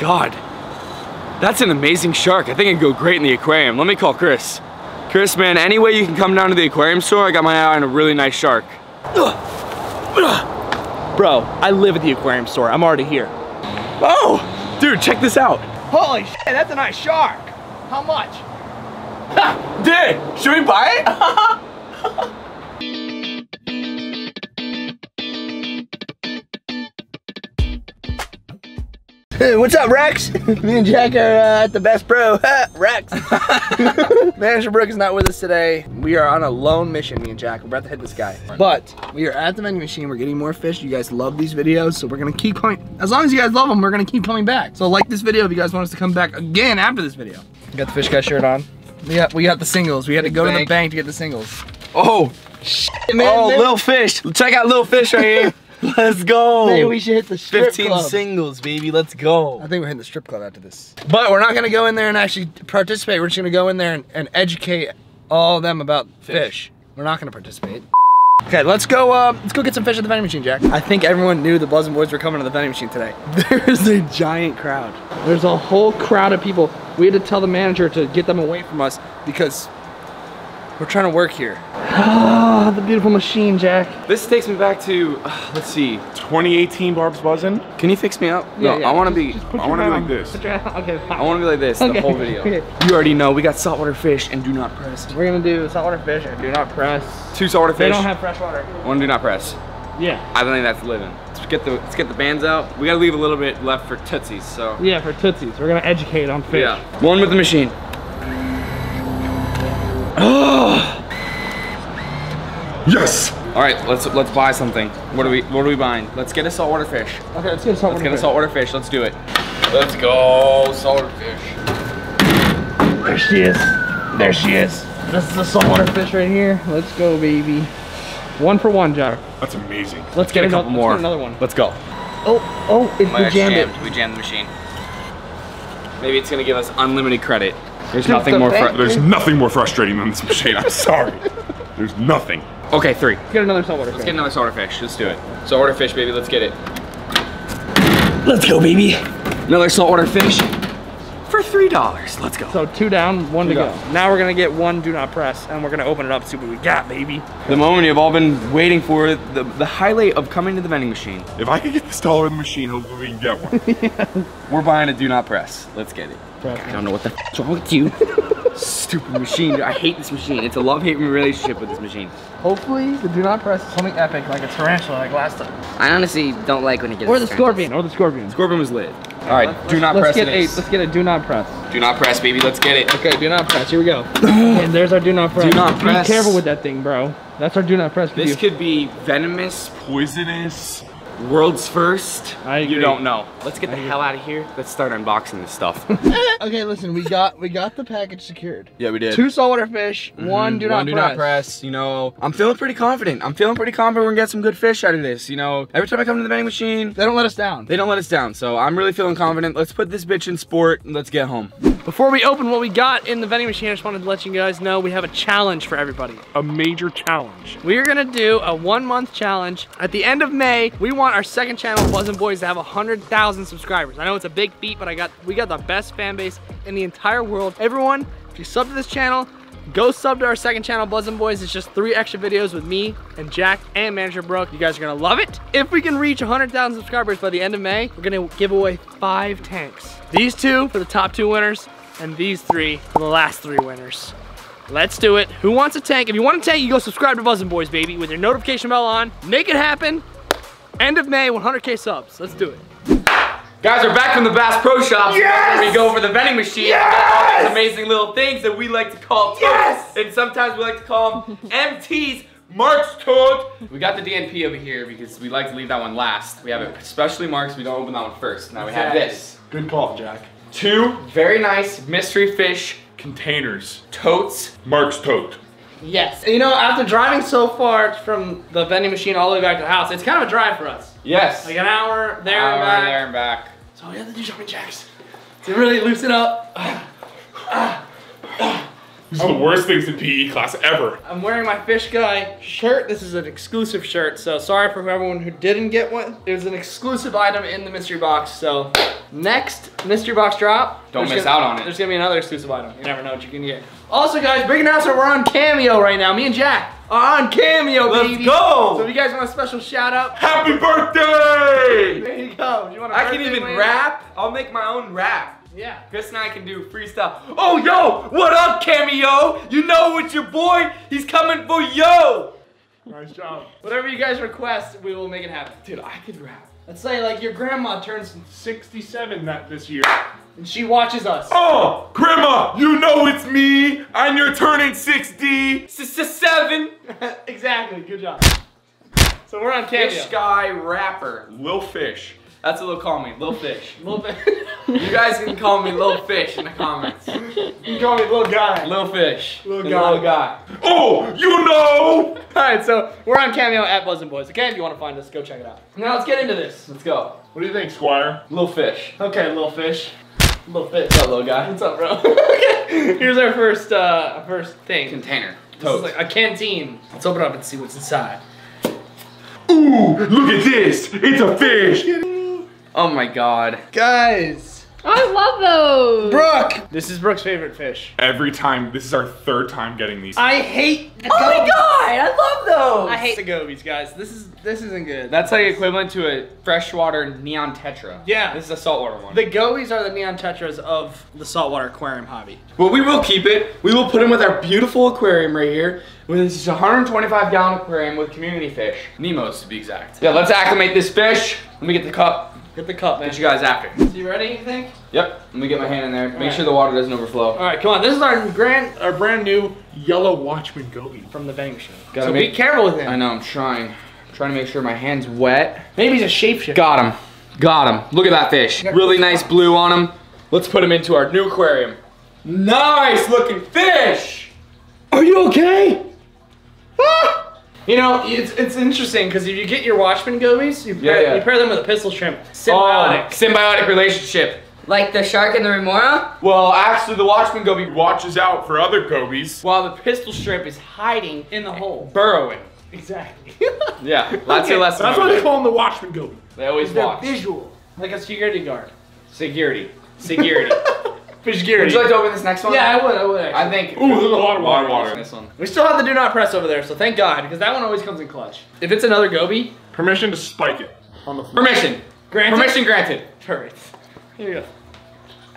God. That's an amazing shark. I think it'd go great in the aquarium. Let me call Chris. Chris, man, any way you can come down to the aquarium store, I got my eye on a really nice shark. Bro, I live at the aquarium store. I'm already here. Oh, dude, check this out. Holy shit, that's a nice shark. How much? Dude, should we buy it? Hey, what's up, Rex? Me and Jack are uh, at the Bass Pro. Rex. Manager Brooke is not with us today. We are on a lone mission, me and Jack. We're about to hit this guy. But we are at the vending machine. We're getting more fish. You guys love these videos, so we're gonna keep coming. As long as you guys love them, we're gonna keep coming back. So like this video if you guys want us to come back again after this video. We got the fish guy shirt on. We got we got the singles. We had to go to the bank. bank to get the singles. Oh, Man, oh, little fish. Check out little fish right here. Let's go. Maybe we should hit the strip 15 club. singles, baby. Let's go. I think we're hitting the strip club after this. But we're not gonna go in there and actually participate. We're just gonna go in there and, and educate all of them about fish. We're not gonna participate. Okay, let's go. Uh, let's go get some fish at the vending machine, Jack. I think everyone knew the Buzzin' Boys were coming to the vending machine today. There's a giant crowd. There's a whole crowd of people. We had to tell the manager to get them away from us because we're trying to work here. Ah, the beautiful machine, Jack. This takes me back to, uh, let's see. 2018 Barbs Buzzin. Can you fix me up? Yeah, no, yeah. I want to be. Put I want to be like this. Okay, I want to be like this Okay, the whole video. okay. You already know we got saltwater fish and do not press. We're gonna do saltwater fish and do not press. Two saltwater They fish. don't have fresh water. One do not press. Yeah. I don't think that's living. Let's get the let's get the bands out. We gotta leave a little bit left for tootsies. So Yeah, for Tootsies. We're gonna educate on fish. yeah, one with the machine. Yes! All right, let's let's buy something. What are we what are we buying? Let's get a saltwater fish. Okay, let's get a saltwater Let's get a saltwater fish. Let's do it. Let's go saltwater fish. There she is. There she is. This is the saltwater fish right here. Let's go, baby. One for one, Jar. That's amazing. Let's Get a ano- couple let's more. Get another one. Let's go. Oh, oh, it, we My jammed it. jammed. We jammed the machine. Maybe it's gonna give us unlimited credit. There's Just nothing the more. Fr- There's nothing more frustrating than this machine. I'm sorry. There's nothing. okay, three. Let's get another saltwater Let's fish. get another saltwater fish. Let's do it. Saltwater fish, baby. Let's get it. Let's go, baby. Another saltwater fish for three dollars. Let's go. So two down, one to Two go. Now we're gonna get one do not press, and we're gonna open it up, see what we got, baby. The moment you've all been waiting for, the, the highlight of coming to the vending machine. If I could get this dollar in the machine, hopefully we can get one. We're buying a do not press. Let's get it. I don't know what the f- wrong with you. Stupid machine. dude. I hate this machine. It's a love-hate relationship with this machine. Hopefully, the do not press is something epic like a tarantula like last time. I honestly don't like when it gets Or the scorpion, or the scorpion. Scorpion was lit. All right, do not Let's press get it let's get a do not press. Do not press, baby. Let's get it. Okay, do not press. Here we go. and there's our do not press. Do not press. Be press. careful with that thing, bro. That's our do not press. This you. could be venomous, Poisonous. World's first. I You don't know. Let's get the hell out of here. Let's start unboxing this stuff. Okay, listen, we got we got the package secured. yeah, we did. Two saltwater fish, mm-hmm. one do. One not do press. not press. You know, I'm feeling pretty confident. I'm feeling pretty confident we're gonna get some good fish out of this. You know, every time I come to the vending machine, They don't let us down. they don't let us down. So I'm really feeling confident. Let's put this bitch in sport and let's get home. Before we open what we got in the vending machine, I just wanted to let you guys know we have a challenge for everybody. A major challenge. We are gonna do a one month challenge. At the end of May, we want our second channel, Buzzin' Boys, to have 100,000 subscribers. I know it's a big feat, but I got we got the best fan base in the entire world. Everyone, if you sub to this channel, go sub to our second channel, Buzzin' Boys. It's just three extra videos with me and Jack and Manager Brooke. You guys are gonna love it. If we can reach 100,000 subscribers by the end of May, we're gonna give away five tanks. These two for the top two winners, and these three for the last three winners. Let's do it. Who wants a tank? If you want a tank, you go subscribe to Buzzin' Boys, baby, with your notification bell on. Make it happen. End of May, 100K subs. Let's do it. Guys, we're back from the Bass Pro Shop. Yes! We go over the vending machine Yes! and get all these amazing little things that we like to call totes. Yes! And sometimes we like to call them MTs. Mark's tote. We got the DNP over here because we like to leave that one last. We have it specially marked so we don't open that one first. Now we have this. Good call, Jack. Two very nice mystery fish Containers. totes. Mark's tote. Yes. You know, after driving so far from the vending machine all the way back to the house, it's kind of a drive for us. Yes. Like an hour there Hour and back. there and back. So we have to do jumping jacks to really loosen up. These are the worst things in PE class ever. I'm wearing my fish guy shirt. This is an exclusive shirt, so sorry for everyone who didn't get one. It was an exclusive item in the mystery box, so next mystery box drop. Don't miss gonna- out on it. There's gonna be another exclusive item. You never know what you can get. Also, guys, big announcement: we're on Cameo right now. Me and Jack are on Cameo, Let's baby. go! So if you guys want a special shout out, Happy birthday! there you go. You I can even rap. I'll make my own rap. Yeah. Chris and I can do freestyle. Oh, yo, what up, Cameo? You know it's your boy. He's coming for yo. Nice job. Whatever you guys request, we will make it happen. Dude, I could rap. Let's say like your grandma turns 67 that this year. and she watches us. Oh, Grandma, you know it's me, and you're turning 60. Seven. exactly. Good job. So we're on Cameo. Fish guy rapper. Lil Fish. That's what they'll call me, Little Fish. Little Fish. You guys can call me Little Fish in the comments. you can call me little guy. Little Fish. Lil The guy. Little guy. Oh, you know! Alright, so we're on Cameo at Buzzin' Boys. Okay, if you want to find us, go check it out. Now let's get into this. Let's go. What do you think, Squire? Little Fish. Okay, little fish. Little fish. What's up, little guy? What's up, bro? okay. Here's our first uh first thing. Container. This is like a canteen. Let's open it up and see what's inside. Ooh, look at this! It's a fish! Oh my god. Guys. I love those. Brooke! This is Brooke's favorite fish. Every time, this is our third time getting these. I hate the Oh my gobies. god, I love those. I hate the gobies, guys. This is this isn't good. That's like equivalent to a freshwater neon tetra. Yeah. This is a saltwater one. The gobies are the neon tetras of the saltwater aquarium hobby. Well, we will keep it. We will put him with our beautiful aquarium right here. With this is a 125 gallon aquarium with community fish. Nemo's to be exact. Yeah, let's acclimate this fish. Let me get the cup. Get the cup, man. Get you guys after. You ready, you think? Yep. Let me get my hand in there. Make Alright. sure the water doesn't overflow. Alright, come on. This is our grand Our brand new yellow Watchman goby. from the vending machine. Gotta so make- be careful with him. I know, I'm trying. I'm trying to make sure my hand's wet. Maybe he's a shapeshifter. Got him. Got him. Look at that fish. Really nice blue on him. Let's put him into our new aquarium. Nice looking fish. Are you okay? Ah! You know, it's, it's interesting because if you get your Watchman gobies, you pair, Yeah, yeah. you pair them with a pistol shrimp. Oh, Symbiotic. symbiotic relationship. Like the shark and the remora? Well, actually, the Watchman goby Watches out for other gobies. while the pistol shrimp is hiding, in the hole. burrowing. Exactly. Yeah, that's Okay, your lesson. That's why they call them the Watchman goby. They always watch. visual. Like a security guard. Security. Security. Fish Would you like to open this next one? yeah, I would, I would actually. I think. Ooh, there's a lot of water. water. This one. We still have the do not press over there, so thank God, because that one always comes in clutch. If it's another goby, Permission to spike it on the floor. Permission. granted. Permission granted. Perfect. Here you go.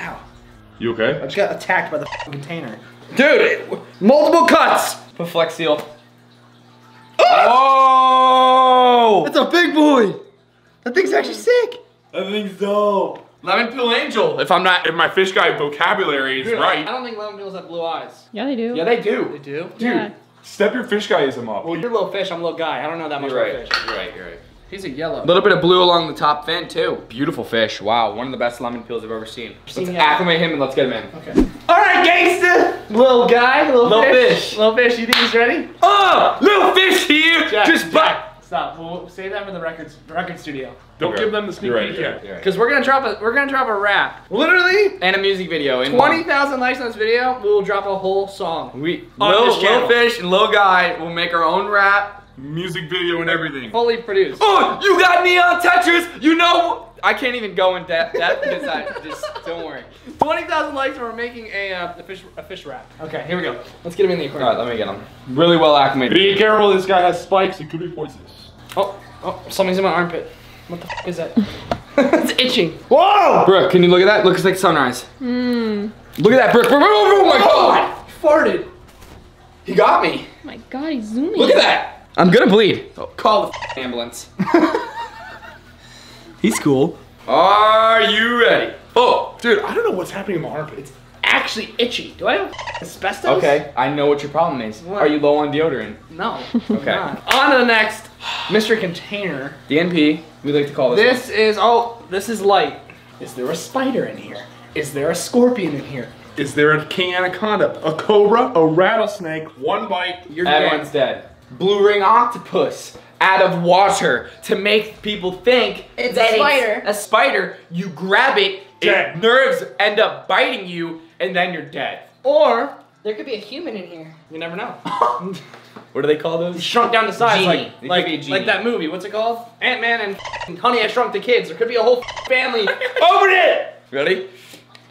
Ow. You okay? I just got attacked by the container. Dude, it- multiple cuts. Put Flex Seal. Oh! That's a big boy. That thing's actually sick. I think so. Lemon Peel Angel. If I'm not. If my fish guy vocabulary is Dude, I don't think lemon peels have blue eyes. Yeah, they do. Yeah, they do. They do. do? dude, Yeah. step your fish guyism up. Well, you're a little fish, I'm a little guy. I don't know that much You're about right. fish. You're right. You're right. He's a yellow. A little bit of blue along the top fin too. Beautiful fish. Wow, one of the best lemon peels I've ever seen. Let's Seen acclimate him and let's get him in. Okay. All right, gangsta. Little guy, little, Little fish. fish. Little fish. You think he's ready? Oh, little fish here. Jack, Just Jack, but. Stop. We'll save that for the records, record studio. Don't Okay. give them the sneak You're right. peek yet. right. You're right. Because we're gonna drop a we're gonna drop a rap. Literally, And a music video. in twenty one. thousand likes on this video, we will drop a whole song. We On little, this channel. little fish and little guy will make our own rap. Music video and everything. Fully produced. Oh, you got neon tetras. You know. I can't even go in depth that because I just don't worry. Twenty thousand likes, and we're making a, uh, a fish a fish wrap. Okay, here we go. Let's get him in the aquarium. right, let me get him. Really well acclimated. Be careful, this guy has spikes. It could be poisonous. Oh, oh, something's in my armpit. What the f is that? it's itching. Whoa! Brooke, can you look at that? Looks like sunrise. Hmm. Look at that, Brooke. Brooke, Oh, my god! Farted. He got me. Oh my god, he's zooming. Look at that. I'm gonna bleed. Oh, call the f- ambulance. He's cool. Are you ready? Oh, Dude, I don't know what's happening in my armpit. Actually itchy. Do I have asbestos? okay. I know what your problem is. What? Are you low on deodorant? No. Okay. Not. On to the next mystery container. DNP. We like to call this. This is oh, this is light. Is there a spider in here? Is there a scorpion in here? Is there a king anaconda, a cobra, a rattlesnake, one bite? You're one. Everyone's dead. Blue ring octopus out of water to make people think It's that a spider. a spider. You grab it, Dead. it nerves end up biting you, and then you're dead. Or There could be a human in here. You never know. What do they call those? Shrunk down to size, Genie. like They like, be a genie. like that movie. What's it called? Ant Man and f***ing Honey I Shrunk the Kids. There could be a whole f***ing family. Open it! Ready?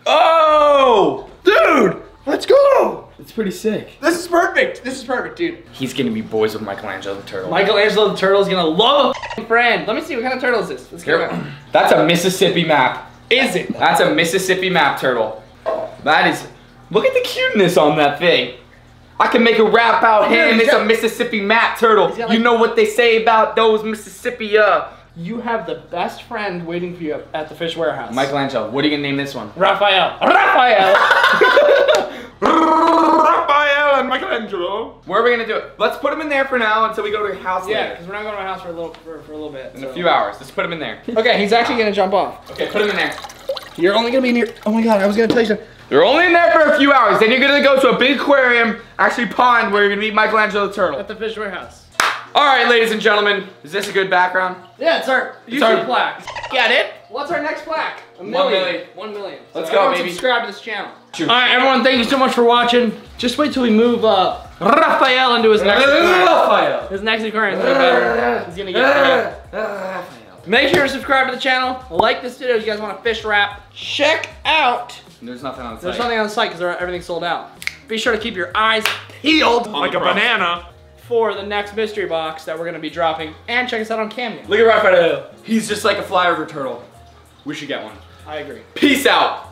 Oh! Dude, let's go. It's pretty sick. this is perfect. This is perfect, dude. He's gonna be boys with Michelangelo the turtle. Michelangelo the turtle's gonna love a f***ing friend. Let me see what kind of turtle is this. Let's get it. That's a Mississippi map. Is it? That's a Mississippi map turtle. That is. Look at the cuteness on that thing. I can make a rap about Yeah, him. he's It's got- a Mississippi map turtle. He's you know what they say about those Mississippi uh You have the best friend waiting for you at the fish warehouse. Michelangelo. What are you gonna name this one? Raphael. Raphael. Raphael and Michelangelo. Where are we gonna do it? Let's put him in there for now until we go to your house yeah, because we're not going to my house for a little for, for a little bit. In so- a few hours. Let's put him in there. Okay, he's actually gonna jump off. Okay, put him in there. You're only gonna be near. Oh my god, I was gonna tell you something. You're only in there for a few hours. Then you're gonna go to a big aquarium, actually pond, where you're gonna meet Michelangelo the turtle. At the fish warehouse. All right, ladies and gentlemen, is this a good background? Yeah, it's our It's YouTube our- plaque. Got it. What's our next plaque? A One million. million. One million. Let's So go, everyone baby. Subscribe to this channel. Shoot. All right, everyone. Thank you so much for watching. Just wait till we move uh, Raphael into his next. Raphael. His next aquarium is better. He's gonna get bigger. Make sure to subscribe to the channel. Like this video if you guys want a fish wrap. Check out. There's nothing on the site. There's site. nothing on the site because everything's sold out. Be sure to keep your eyes peeled Like a banana. for the next mystery box that we're gonna be dropping. And check us out on Cameo. Look at Raphael. He's just like a flyover turtle. We should get one. I agree. Peace out.